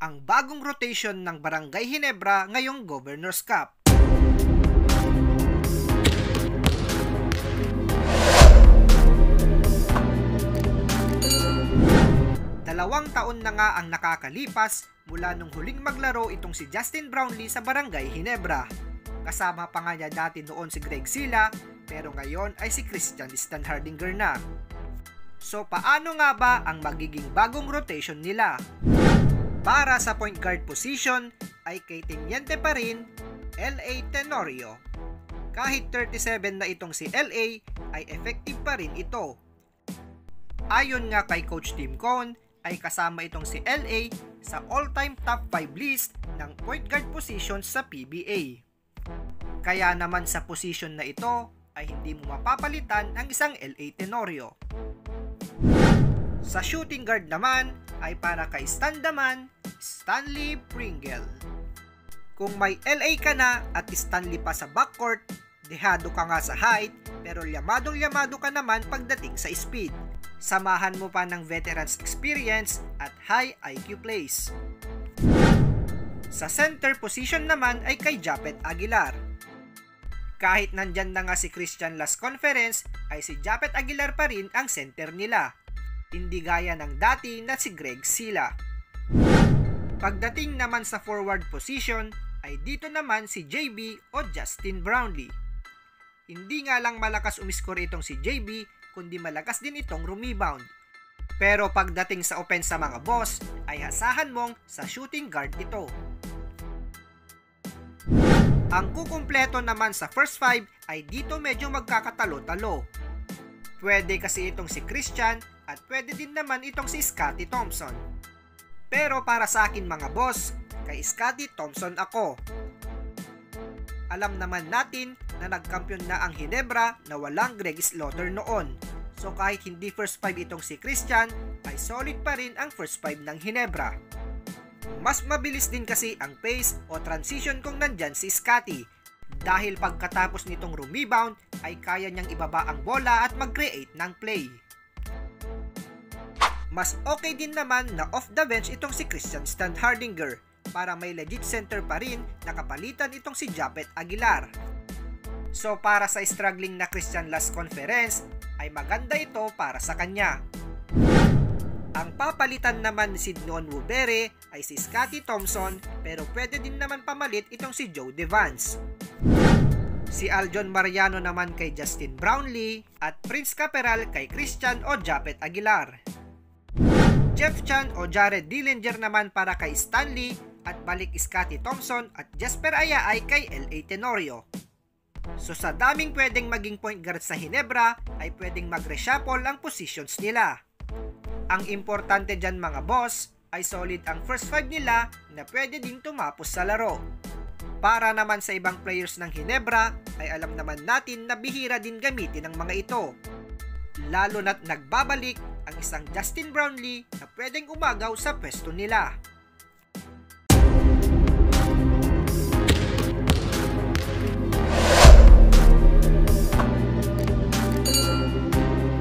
ang bagong rotation ng Barangay Hinebra ngayong Governor's Cup. Dalawang taon na nga ang nakakalipas mula nung huling maglaro itong si Justin Brownlee sa Barangay Hinebra. Kasama pa nga niya dati noon si Greg Sila, pero ngayon ay si Christian Stanhardinger na. So paano nga ba ang magiging bagong rotation nila? Para sa point guard position ay kay Teniente pa rin LA Tenorio. Kahit 37 na itong si LA ay effective pa rin ito. Ayon nga kay Coach Tim Cone ay kasama itong si LA sa all-time top 5 list ng point guard positions sa PBA. Kaya naman sa position na ito ay hindi mo mapapalitan ang isang LA Tenorio. Sa shooting guard naman ay para kay Standaman, Stanley Pringle. Kung may LA ka na at Stanley pa sa backcourt, dehado ka nga sa height pero yamadong-yamado ka naman pagdating sa speed. Samahan mo pa ng veterans experience at high IQ plays. Sa center position naman ay kay Japet Aguilar. Kahit nandyan na nga si Christian last conference, ay si Japet Aguilar pa rin ang center nila. Hindi gaya ng dati na si Greg Sila. Pagdating naman sa forward position, ay dito naman si JB o Justin Brownlee. Hindi nga lang malakas umiskor itong si JB, kundi malakas din itong rebound. Pero pagdating sa offense sa mga boss, ay asahan mong sa shooting guard ito. Ang kukumpleto naman sa first five ay dito medyo magkakatalo-talo. Pwede kasi itong si Christian at pwede din naman itong si Scotty Thompson. Pero para sa akin mga boss, kay Scotty Thompson ako. Alam naman natin na nagkampiyon na ang Hinebra na walang Greg Slaughter noon. So kahit hindi first five itong si Christian, ay solid pa rin ang first five ng Hinebra. Mas mabilis din kasi ang pace o transition kung nandyan si Scotty dahil pagkatapos nitong rebound ay kaya niyang ibaba ang bola at mag-create ng play. Mas okay din naman na off the bench itong si Christian Standhardinger para may legit center pa rin nakapalitan itong si Japet Aguilar. So para sa struggling na Christian last conference ay maganda ito para sa kanya. Ang papalitan naman ni Sidnon Wubere ay si Scotty Thompson pero pwede din naman pamalit itong si Joe Devance. Si Aljon Mariano naman kay Justin Brownlee at Prince Caperal kay Christian o Japet Aguilar. Jeff Chan o Jared Dillinger naman para kay Stanley at balik Scotty Thompson at Jasper Ayaay kay L.A. Tenorio. So sa daming pwedeng maging point guard sa Hinebra ay pwedeng mag-reshuffle ang positions nila. Ang importante dyan mga boss ay solid ang first five nila na pwede ding tumapos sa laro. Para naman sa ibang players ng Hinebra ay alam naman natin na bihira din gamitin ang mga ito. Lalo na't nagbabalik isang Justin Brownlee na pwedeng umagaw sa pwesto nila.